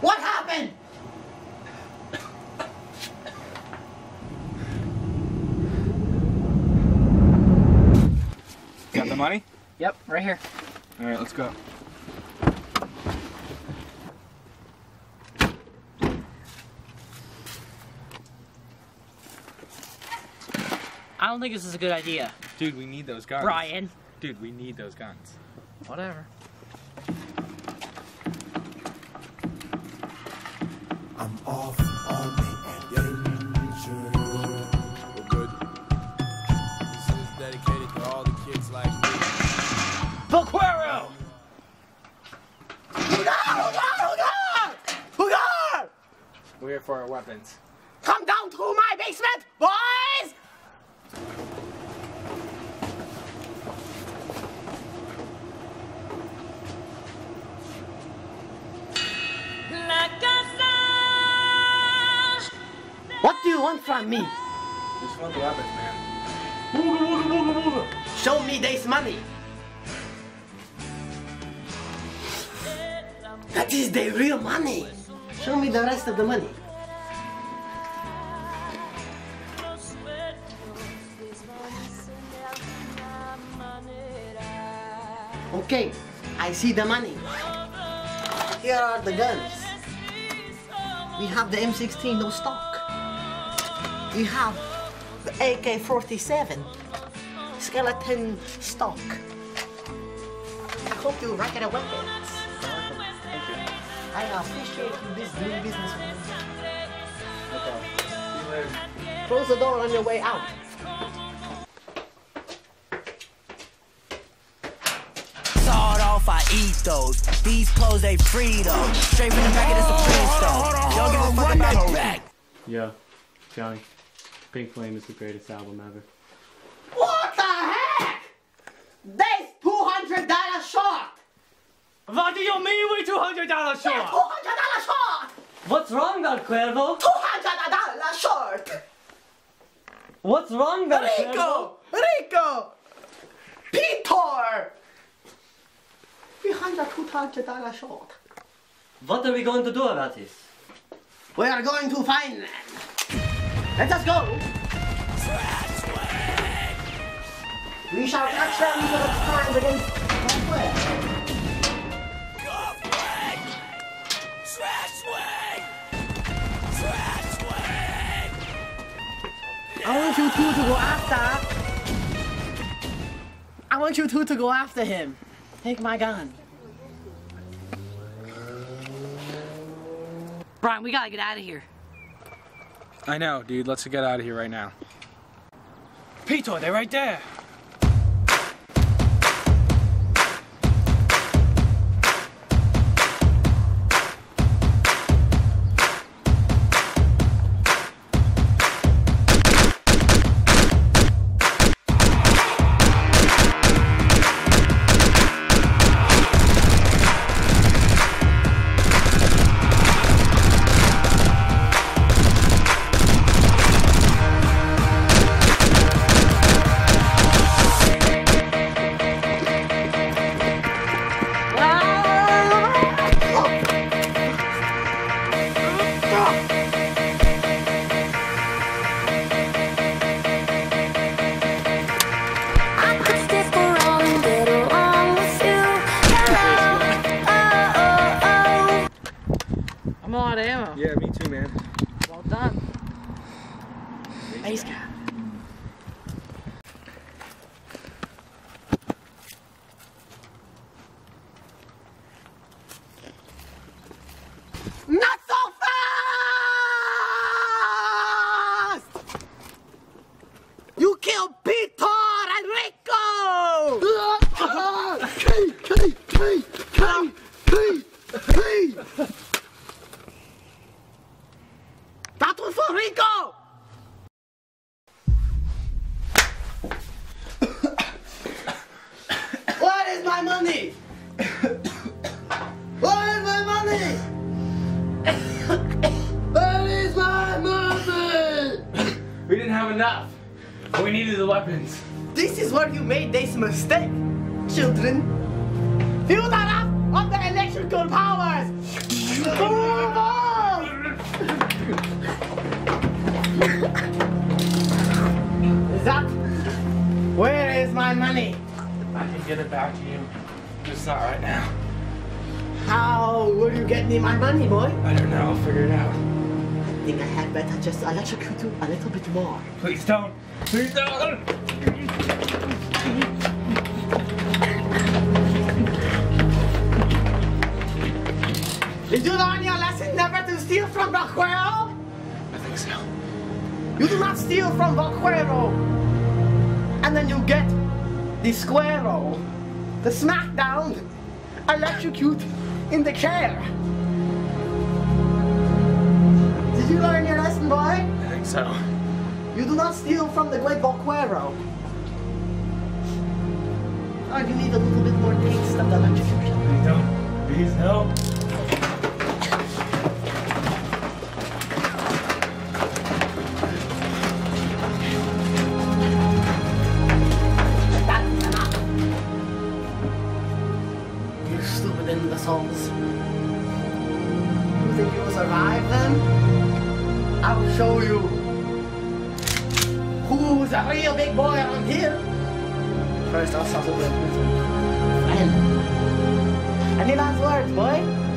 What happened? Got the money? Yep, right here. All right, let's go. I don't think this is a good idea. Dude, we need those guns. Brian. Dude, we need those guns. Whatever. I'm off on the adventure. Well, good. This is dedicated to all the kids like me. Vaquero! We're here for our weapons. Come down to my basement, boys! Do you want from me? Just want the weapons, man. Show me this money. That is the real money. Show me the rest of the money. Okay, I see the money. Here are the guns. We have the M16, no stock. We have the AK-47, skeleton stock. I hope you like the weapons. I appreciate you this doing business with me. Close the door on your way out. Sawed off, I eat those. These clothes, they free though. Straight from the back of the Supreme store. Y'all give a fuck about the back. Yo, Johnny, Pink Flame is the greatest album ever. What the heck? This $200 short! What do you mean we $200 $200 short? short! What's wrong, Don Cuervo? $200 short! What's wrong, Don Rico! Rico! Peter! We have a $200 short. What are we going to do about this? We are going to find them. Let us go. We shall catch them for the crimes against world. I want you two to go after. I want you two to go after him. Take my gun. Brian, we gotta get out of here. I know, dude. Let's get out of here right now. Peter, they're right there. Base cap. Not so fast! You killed Peter and Rico! Key, key, key, key, key, key! That was for Rico! My money? Where is my money? Where is my money? We didn't have enough. We needed the weapons. This is where you made this mistake, children. You don't have all the electrical powers. Get it back to you. Just not right now. How will you get me my money, boy? I don't know. I'll figure it out. I think I had better just electrocute you a little bit more. Please don't. Please don't. Did you learn your lesson never to steal from Vaquero? I think so. You do not steal from Vaquero. And then you get the squareo, the smackdown, electrocute in the chair. Did you learn your lesson, boy? I think so. You do not steal from the great Vaquero. Oh, you need a little bit more taste of the electrocution. Please don't. Please no. You stupid imbeciles. You think you will survive then? I will show you who's a real big boy around here. First, I'll settle with friend. Any last words, boy?